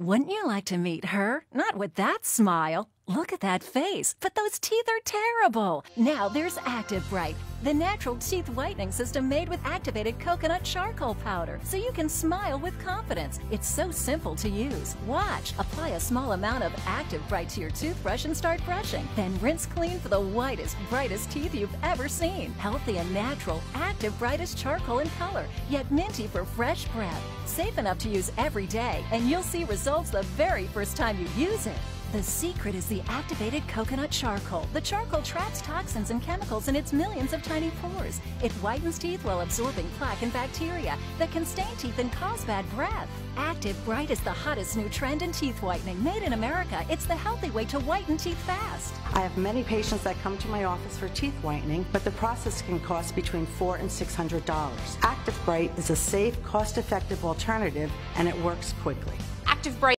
Wouldn't you like to meet her? Not with that smile. Look at that face, but those teeth are terrible. Now there's Active Bright, the natural teeth whitening system made with activated coconut charcoal powder, so you can smile with confidence. It's so simple to use. Watch. Apply a small amount of Active Bright to your toothbrush and start brushing. Then rinse clean for the whitest, brightest teeth you've ever seen. Healthy and natural, Active Bright is charcoal in color, yet minty for fresh breath. Safe enough to use every day, and you'll see results the very first time you use it. The secret is the activated coconut charcoal. The charcoal traps toxins and chemicals in its millions of tiny pores. It whitens teeth while absorbing plaque and bacteria that can stain teeth and cause bad breath. Active Bright is the hottest new trend in teeth whitening. Made in America, it's the healthy way to whiten teeth fast. I have many patients that come to my office for teeth whitening, but the process can cost between four and six hundred dollars. Active Bright is a safe, cost-effective alternative, and it works quickly. Active Bright